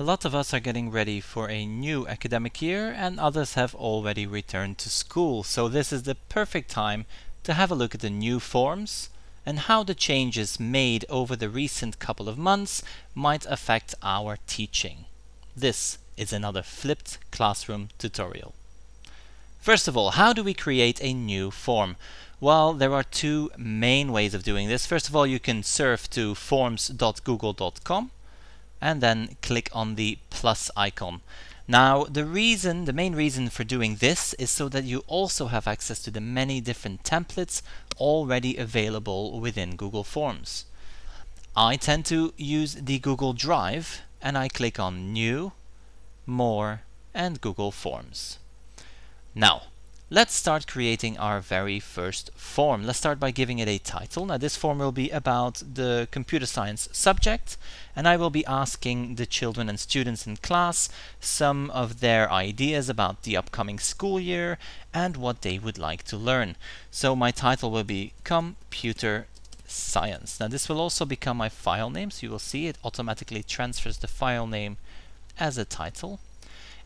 A lot of us are getting ready for a new academic year, and others have already returned to school. So, this is the perfect time to have a look at the new forms and how the changes made over the recent couple of months might affect our teaching. This is another flipped classroom tutorial. First of all, how do we create a new form? Well, there are two main ways of doing this. First of all, you can surf to forms.google.com and then click on the plus icon. Now, the reason, the main reason for doing this is so that you also have access to the many different templates already available within Google Forms. I tend to use the Google Drive and I click on New, More and Google Forms. Now, Let's start creating our very first form. Let's start by giving it a title. Now this form will be about the computer science subject and I will be asking the children and students in class some of their ideas about the upcoming school year and what they would like to learn. So my title will be Computer Science. Now this will also become my file name so you will see it automatically transfers the file name as a title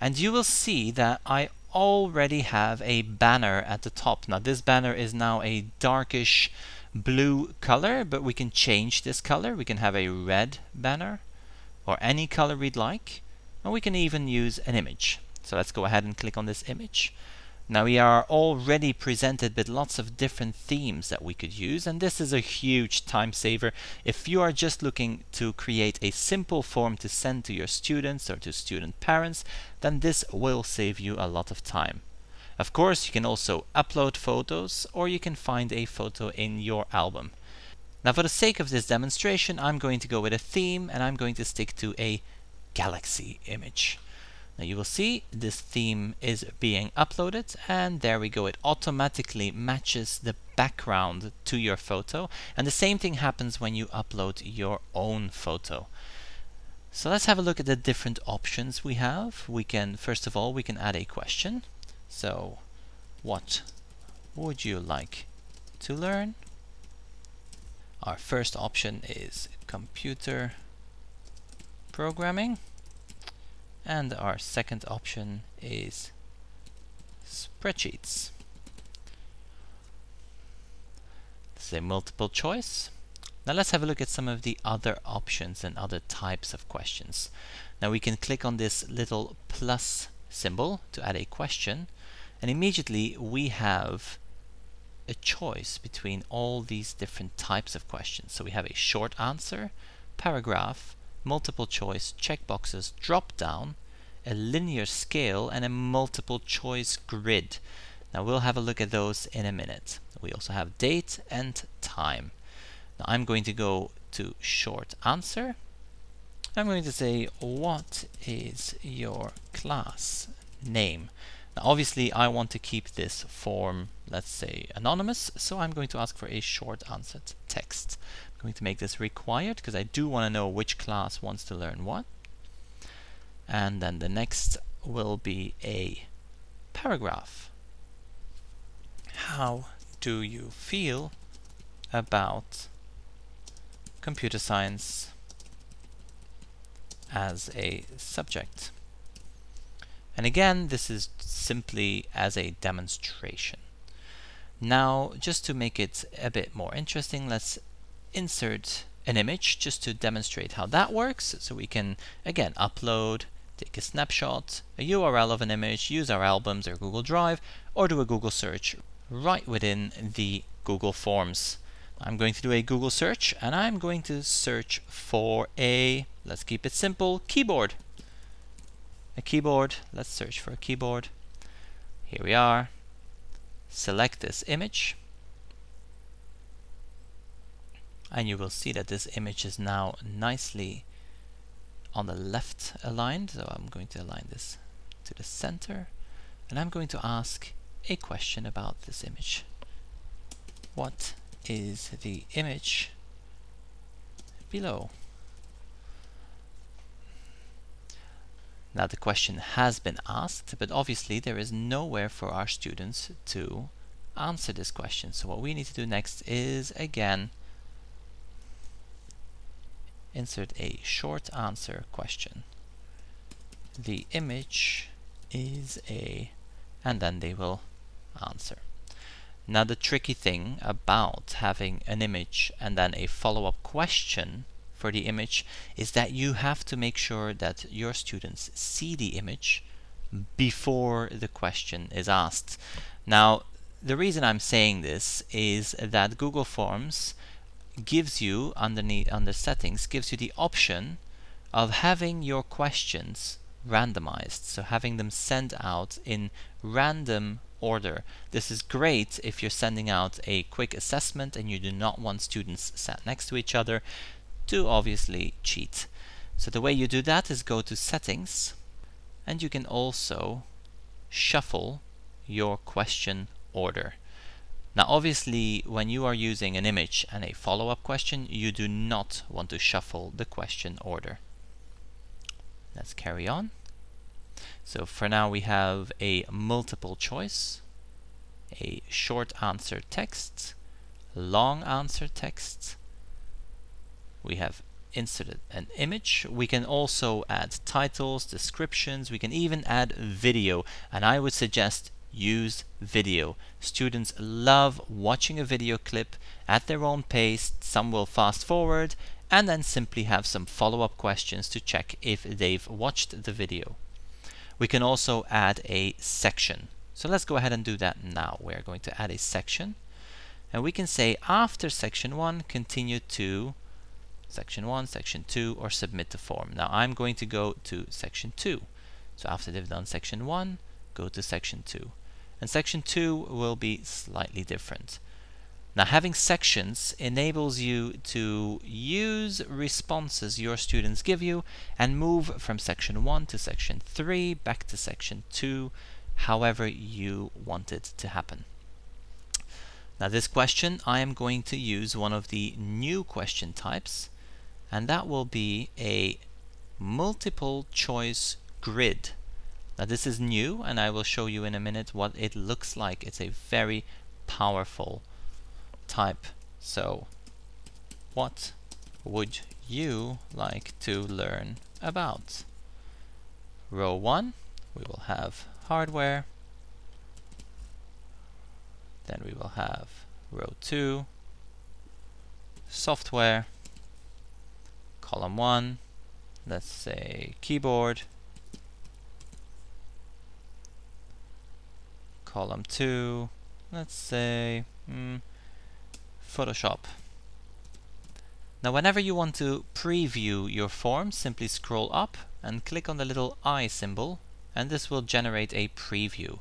and you will see that I already have a banner at the top. Now this banner is now a darkish blue color, but we can change this color. We can have a red banner or any color we'd like. And we can even use an image. So let's go ahead and click on this image. Now we are already presented with lots of different themes that we could use and this is a huge time saver. If you are just looking to create a simple form to send to your students or to student parents, then this will save you a lot of time. Of course, you can also upload photos or you can find a photo in your album. Now for the sake of this demonstration, I'm going to go with a theme and I'm going to stick to a galaxy image. Now you will see this theme is being uploaded and there we go it automatically matches the background to your photo and the same thing happens when you upload your own photo. So let's have a look at the different options we have. We can first of all we can add a question. So what would you like to learn? Our first option is computer programming and our second option is spreadsheets. This is a multiple choice. Now let's have a look at some of the other options and other types of questions. Now we can click on this little plus symbol to add a question and immediately we have a choice between all these different types of questions. So we have a short answer, paragraph, multiple choice, checkboxes, drop down, a linear scale, and a multiple choice grid. Now we'll have a look at those in a minute. We also have date and time. Now I'm going to go to short answer. I'm going to say, what is your class name? Now obviously I want to keep this form, let's say, anonymous, so I'm going to ask for a short answer text going to make this required because I do want to know which class wants to learn what. And then the next will be a paragraph. How do you feel about computer science as a subject? And again, this is simply as a demonstration. Now, just to make it a bit more interesting, let's insert an image just to demonstrate how that works. So we can, again, upload, take a snapshot, a URL of an image, use our albums or Google Drive, or do a Google search right within the Google Forms. I'm going to do a Google search and I'm going to search for a, let's keep it simple, keyboard. A keyboard, let's search for a keyboard. Here we are. Select this image and you will see that this image is now nicely on the left aligned. So I'm going to align this to the center. And I'm going to ask a question about this image. What is the image below? Now the question has been asked but obviously there is nowhere for our students to answer this question. So what we need to do next is again insert a short answer question. the image is a and then they will answer. Now the tricky thing about having an image and then a follow-up question for the image is that you have to make sure that your students see the image before the question is asked. Now the reason I'm saying this is that Google Forms gives you underneath under settings gives you the option of having your questions randomized. So having them sent out in random order. This is great if you're sending out a quick assessment and you do not want students sat next to each other to obviously cheat. So the way you do that is go to settings and you can also shuffle your question order now obviously when you are using an image and a follow-up question you do not want to shuffle the question order. Let's carry on. So for now we have a multiple choice, a short answer text, long answer text, we have inserted an image. We can also add titles, descriptions, we can even add video and I would suggest use video. Students love watching a video clip at their own pace. Some will fast forward and then simply have some follow-up questions to check if they've watched the video. We can also add a section. So let's go ahead and do that now. We're going to add a section and we can say after section 1 continue to section 1, section 2 or submit the form. Now I'm going to go to section 2. So after they've done section 1 go to section 2 and section 2 will be slightly different. Now having sections enables you to use responses your students give you and move from section 1 to section 3 back to section 2 however you want it to happen. Now this question I am going to use one of the new question types and that will be a multiple choice grid. Now this is new and I will show you in a minute what it looks like. It's a very powerful type. So what would you like to learn about? Row 1 we will have hardware then we will have row 2 software column 1 let's say keyboard column 2, let's say mm, Photoshop. Now whenever you want to preview your form, simply scroll up and click on the little eye symbol and this will generate a preview.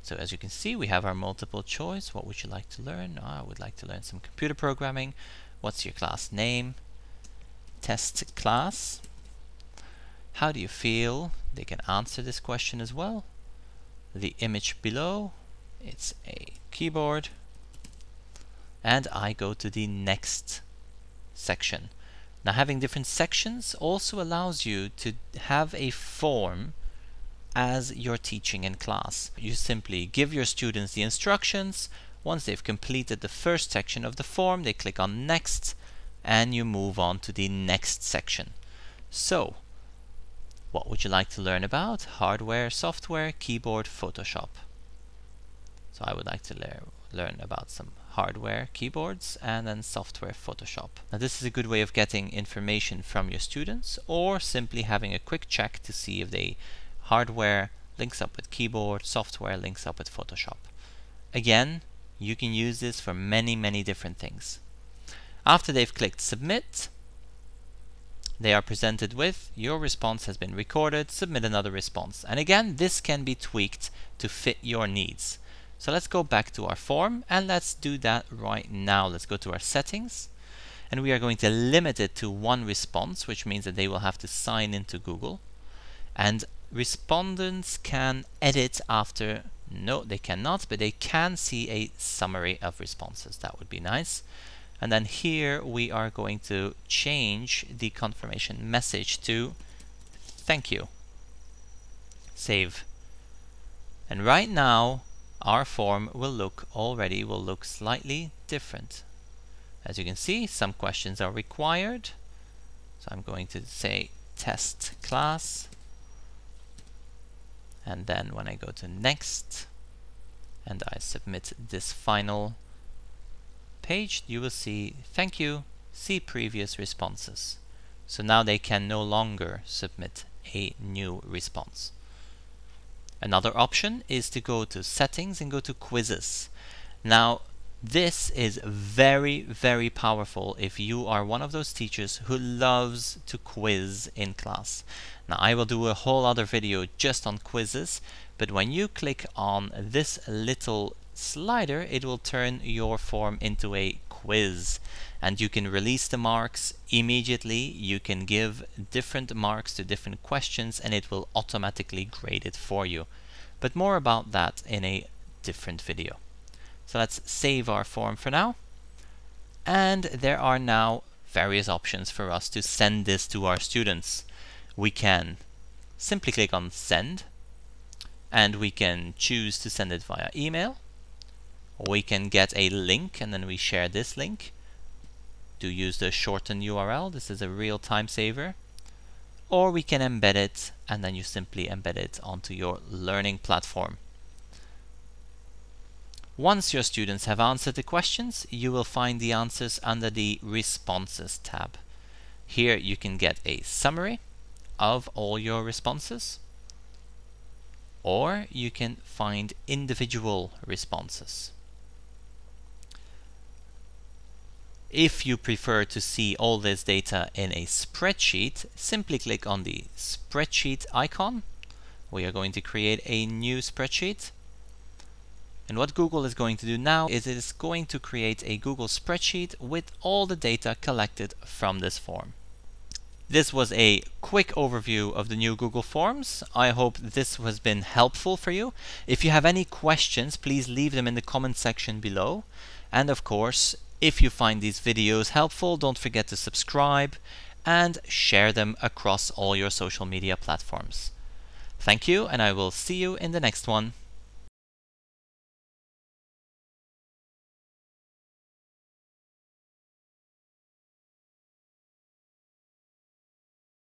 So as you can see we have our multiple choice. What would you like to learn? Oh, I would like to learn some computer programming. What's your class name? Test class. How do you feel? They can answer this question as well the image below it's a keyboard and I go to the next section. Now having different sections also allows you to have a form as you're teaching in class. You simply give your students the instructions. Once they've completed the first section of the form, they click on next and you move on to the next section. So what would you like to learn about? Hardware, software, keyboard, Photoshop. So I would like to learn about some hardware keyboards and then software Photoshop. Now this is a good way of getting information from your students or simply having a quick check to see if they hardware links up with keyboard, software links up with Photoshop. Again, you can use this for many, many different things. After they've clicked submit, they are presented with your response has been recorded, submit another response. And again, this can be tweaked to fit your needs. So let's go back to our form and let's do that right now. Let's go to our settings and we are going to limit it to one response, which means that they will have to sign into Google. And respondents can edit after, no, they cannot, but they can see a summary of responses. That would be nice. And then here we are going to change the confirmation message to thank you. Save. And right now our form will look already will look slightly different. As you can see, some questions are required. So I'm going to say test class And then when I go to next and I submit this final page, you will see thank you, see previous responses. So now they can no longer submit a new response. Another option is to go to settings and go to quizzes. Now this is very, very powerful if you are one of those teachers who loves to quiz in class. Now I will do a whole other video just on quizzes, but when you click on this little slider, it will turn your form into a quiz. And you can release the marks immediately. You can give different marks to different questions and it will automatically grade it for you. But more about that in a different video. So let's save our form for now. And there are now various options for us to send this to our students we can simply click on send and we can choose to send it via email we can get a link and then we share this link. To use the shortened URL this is a real time saver. Or we can embed it and then you simply embed it onto your learning platform. Once your students have answered the questions you will find the answers under the responses tab. Here you can get a summary of all your responses or you can find individual responses. If you prefer to see all this data in a spreadsheet, simply click on the spreadsheet icon. We are going to create a new spreadsheet. And what Google is going to do now is it is going to create a Google spreadsheet with all the data collected from this form. This was a quick overview of the new Google Forms. I hope this has been helpful for you. If you have any questions, please leave them in the comment section below. And of course, if you find these videos helpful, don't forget to subscribe and share them across all your social media platforms. Thank you, and I will see you in the next one.